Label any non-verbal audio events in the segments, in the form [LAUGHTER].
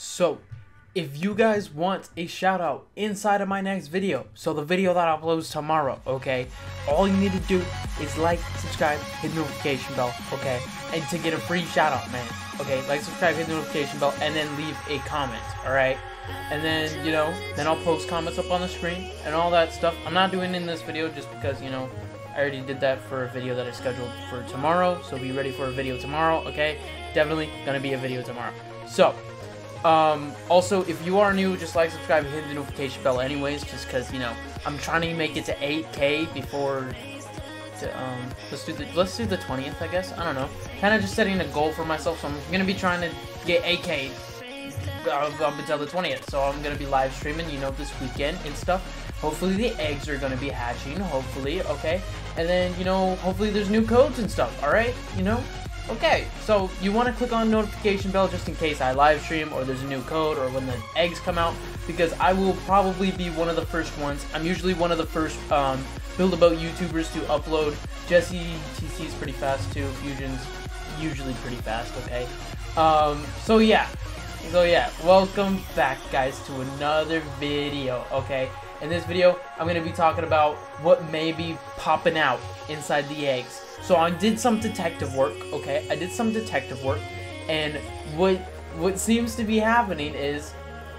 So, if you guys want a shout out inside of my next video, so the video that uploads tomorrow, okay, all you need to do is like, subscribe, hit the notification bell, okay, and to get a free shout out, man, okay, like, subscribe, hit the notification bell, and then leave a comment, alright, and then, you know, then I'll post comments up on the screen and all that stuff. I'm not doing in this video just because, you know, I already did that for a video that I scheduled for tomorrow, so be ready for a video tomorrow, okay? Definitely gonna be a video tomorrow. So, um, also, if you are new, just like, subscribe, and hit the notification bell anyways, just because, you know, I'm trying to make it to 8k before, to, um, let's do the, let's do the 20th, I guess, I don't know, kind of just setting a goal for myself, so I'm gonna be trying to get 8k uh, up until the 20th, so I'm gonna be live streaming, you know, this weekend and stuff, hopefully the eggs are gonna be hatching, hopefully, okay, and then, you know, hopefully there's new codes and stuff, alright, you know, Okay, so you want to click on notification bell just in case I live stream or there's a new code or when the eggs come out because I will probably be one of the first ones. I'm usually one of the first um, build-a-boat YouTubers to upload. Jesse TC is pretty fast too. Fusion's usually pretty fast, okay? Um, so yeah, so yeah, welcome back guys to another video, okay? In this video, I'm going to be talking about what may be popping out inside the eggs. So I did some detective work, okay? I did some detective work, and what what seems to be happening is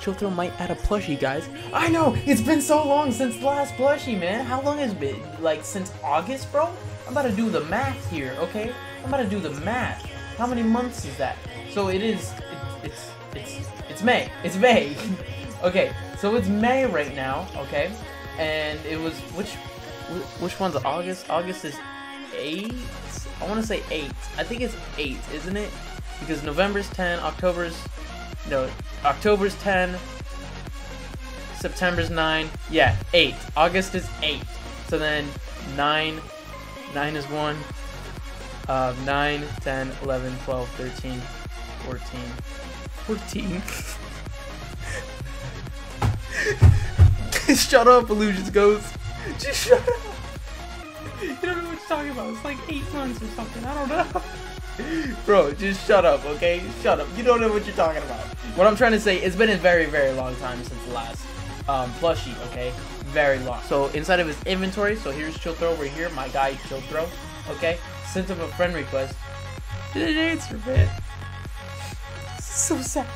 Chillthrill might add a plushie, guys. I know! It's been so long since the last plushie, man. How long has it been? Like, since August, bro? I'm about to do the math here, okay? I'm about to do the math. How many months is that? So it is... It, it's... It's... It's May. It's May. [LAUGHS] okay, so it's May right now, okay? And it was... Which... Which one's August? August is eight? I want to say eight. I think it's eight, isn't it? Because November's 10, October's no, October's 10, September's 9. Yeah, 8. August is 8. So then 9, 9 is 1. Uh, 9, 10, 11, 12, 13, 14. 14. [LAUGHS] shut up, illuzions Ghost. [LAUGHS] Just shut up. You don't know what you're talking about. It's like eight months or something. I don't know. [LAUGHS] Bro, just shut up, okay? Shut up. You don't know what you're talking about. What I'm trying to say, it's been a very, very long time since the last um, plushie, okay? Very long. So inside of his inventory, so here's Chillthrill over here, my guy Chillthrill, okay? Sent him a friend request. Didn't answer, man. So sad.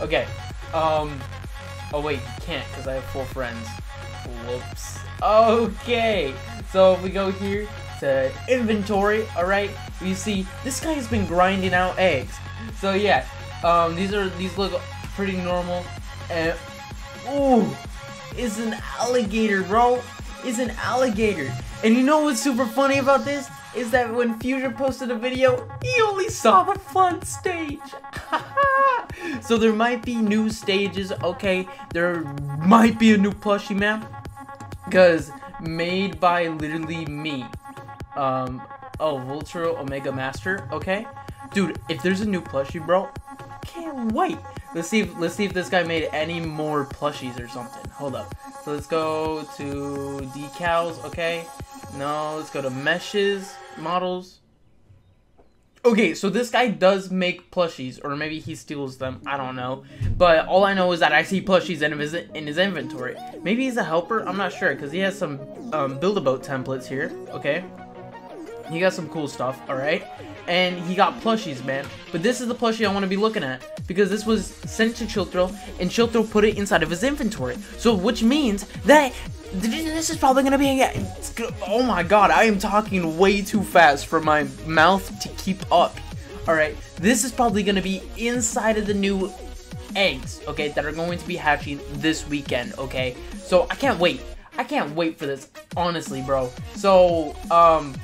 Okay, um, oh wait, you can't because I have four friends. Whoops. Okay, so if we go here to inventory, alright, you see this guy has been grinding out eggs. So yeah, um, these are these look pretty normal. And ooh, is an alligator, bro. Is an alligator. And you know what's super funny about this? Is that when Fusion posted a video, he only saw the front stage. [LAUGHS] so there might be new stages, okay? There might be a new plushie map. Because made by literally me. Um, oh, Voltro Omega Master, okay? Dude, if there's a new plushie, bro, can't wait. Let's see if let's see if this guy made any more plushies or something. Hold up. So let's go to decals, okay? No, let's go to meshes, models. Okay, so this guy does make plushies, or maybe he steals them. I don't know. But all I know is that I see plushies in his in his inventory. Maybe he's a helper. I'm not sure because he has some um, build-a-boat templates here. Okay, he got some cool stuff. All right, and he got plushies, man. But this is the plushie I want to be looking at because this was sent to Chillthrill, and Chillthrill put it inside of his inventory. So which means that this is probably gonna be oh my god i am talking way too fast for my mouth to keep up. All right this is probably gonna be inside of the new eggs okay that are going to be hatching this weekend okay? So i can't wait. I can't wait for this honestly bro. So um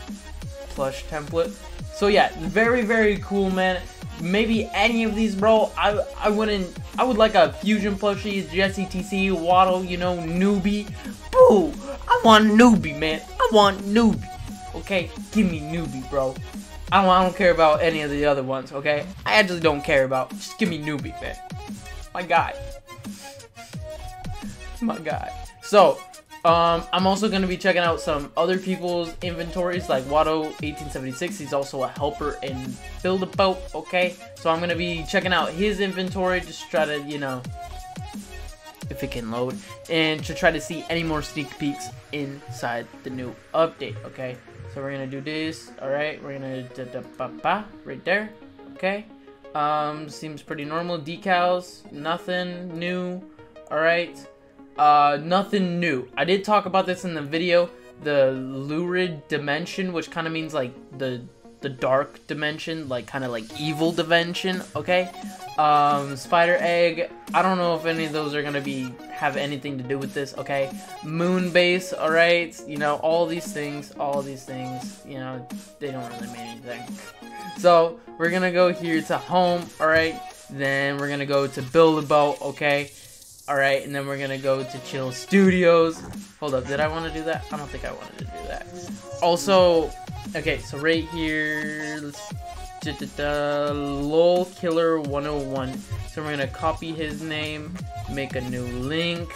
plush template. So yeah very very cool man maybe any of these, bro. I I wouldn't. I would like a fusion plushie, Jesse TC, Waddle, you know, newbie. Boo! I want newbie, man. I want newbie. Okay, give me newbie, bro. I don't. I don't care about any of the other ones. Okay, I actually don't care about. Just give me newbie, man. My guy. My guy. So, Um, I'm also going to be checking out some other people's inventories, like Watto1876. He's also a helper in Build a Boat, okay? So I'm going to be checking out his inventory, just try to, you know, if it can load, and to try to see any more sneak peeks inside the new update, okay? So we're going to do this, alright? We're going to, da, da, ba, right there, okay? Um, seems pretty normal. Decals, nothing new, alright? Uh, nothing new. I did talk about this in the video. The lurid dimension, which kind of means like the the dark dimension, like kind of like evil dimension. Okay. Um, spider egg. I don't know if any of those are gonna be have anything to do with this. Okay. Moon base. All right. You know all these things. All these things. You know they don't really mean anything. So we're gonna go here to home. All right. Then we're gonna go to build a boat. Okay. Alright, and then we're gonna go to Chill Studios. Hold up, did I want to do that? I don't think I wanted to do that. Also, okay, so right here, let's da, da, da, LOL Killer 101. So we're gonna copy his name, make a new link.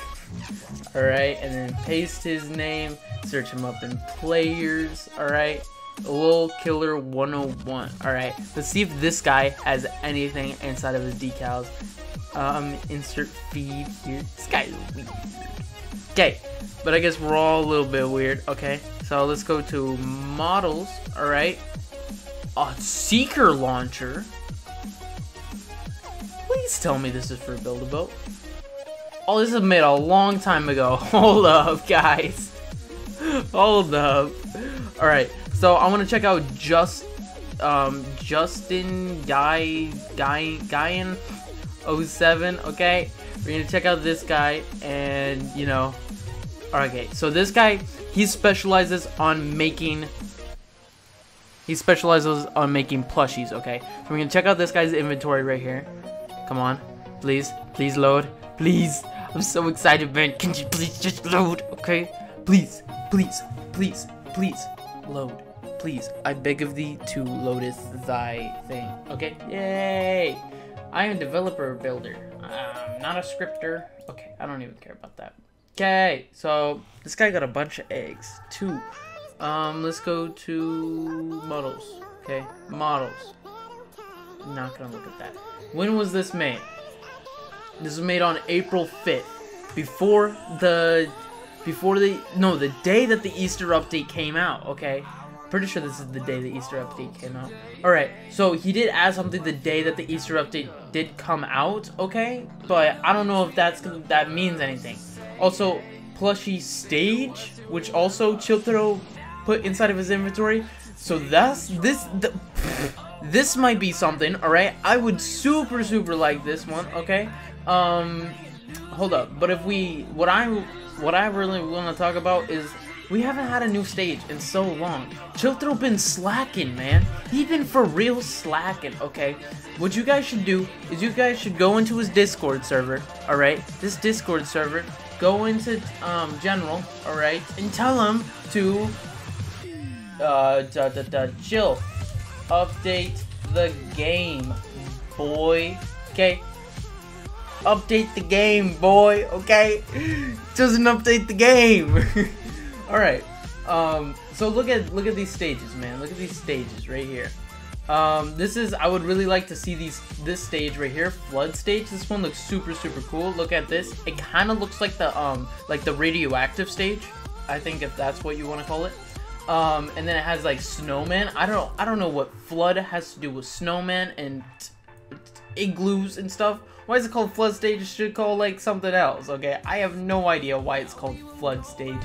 Alright, and then paste his name, search him up in players. Alright, LOL Killer 101. Alright, let's see if this guy has anything inside of his decals. Um, insert feed here. This guy's weird. Okay, but I guess we're all a little bit weird. Okay, so let's go to models. All right, a seeker launcher. Please tell me this is for build a boat. Oh, this was made a long time ago. [LAUGHS] Hold up, guys. Hold up. All right, so I want to check out just um Justin Guy Guy Guyan 07, okay? We're gonna check out this guy, and, you know... Okay, so this guy, he specializes on making... He specializes on making plushies, okay? So we're gonna check out this guy's inventory right here. Come on. Please, please load. Please. I'm so excited, man. Can you please just load, okay? Please, please, please, please, load. Please, I beg of thee to loadeth thy thing, okay? Yay! I am a developer builder. I'm not a scripter. Okay, I don't even care about that. Okay, so this guy got a bunch of eggs. Two. Um, let's go to models. Okay, models. Not gonna look at that. When was this made? This was made on April 5th. Before the... Before the... No, the day that the Easter update came out, okay? Pretty sure this is the day the Easter update came out. Alright, so he did add something the day that the Easter update did come out, okay? But I don't know if that's that means anything. Also, plushie stage, which also Chillthrill put inside of his inventory. So that's this the, this might be something, alright? I would super super like this one, okay? Um hold up. But if we what I what I really want to talk about is we haven't had a new stage in so long. Chillthrill been slacking, man. He been for real slacking, okay? What you guys should do is you guys should go into his Discord server, alright? This Discord server, go into um, general, alright? And tell him to, uh, da, da, da, chill. Update the game, boy. Okay? Update the game, boy, okay? [LAUGHS] Doesn't update the game. [LAUGHS] All right. Um, so look at look at these stages, man. Look at these stages right here. Um, this is I would really like to see these this stage right here, flood stage. This one looks super super cool. Look at this. It kind of looks like the um like the radioactive stage. I think if that's what you want to call it. Um, and then it has like snowman. I don't I don't know what flood has to do with snowman and igloos and stuff. Why is it called flood stage? It should call like something else. Okay, I have no idea why it's called flood stage.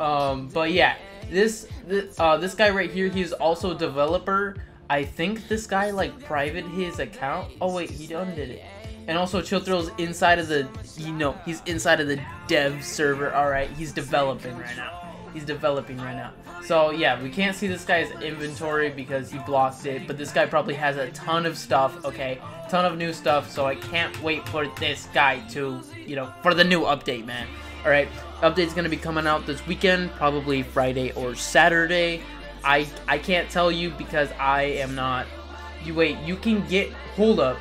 Um, but yeah, this this, uh, this guy right here, he's also a developer. I think this guy like private his account. Oh wait, he undid it. And also Chillthrill's inside of the, you know, he's inside of the dev server. All right, he's developing right now. He's developing right now. So yeah, we can't see this guy's inventory because he blocked it. But this guy probably has a ton of stuff. Okay, ton of new stuff. So I can't wait for this guy to, you know, for the new update, man. All update's gonna be coming out this weekend, probably Friday or Saturday. I I can't tell you because I am not. You wait, you can get. Hold up,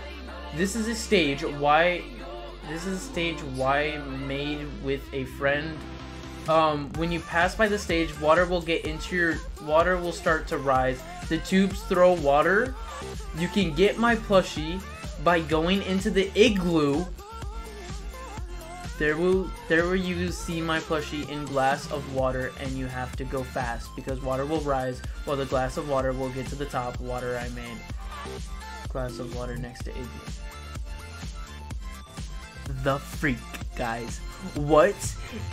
this is a stage. Why? This is a stage. Why made with a friend um, when you pass by the stage, water will get into your water will start to rise. The tubes throw water. You can get my plushie by going into the igloo. There will there will you see my plushie in glass of water and you have to go fast because water will rise while the glass of water will get to the top water I made. Glass of water next to igloo. The freak, guys. What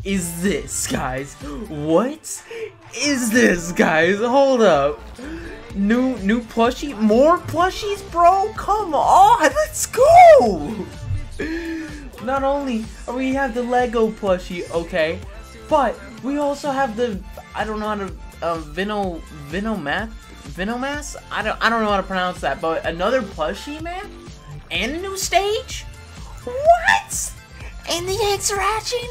is this, guys? What is this, guys? Hold up. New new plushie? More plushies, bro? Come on, let's go! [LAUGHS] Not only are we have the Lego plushie, okay, but we also have the I don't know how to uh, Vino Vinomath Vinomass? I don't I don't know how to pronounce that, but another plushie, man? And a new stage? What? And the eggs are hatching?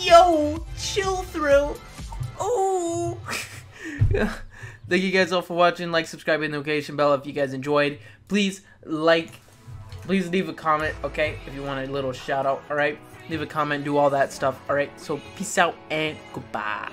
Yo, Chillthrill. Oh. [LAUGHS] Thank you guys all for watching. Like, subscribe, and notification bell if you guys enjoyed. Please like, please leave a comment, okay? If you want a little shout out, alright? Leave a comment, do all that stuff, alright? So, peace out and goodbye.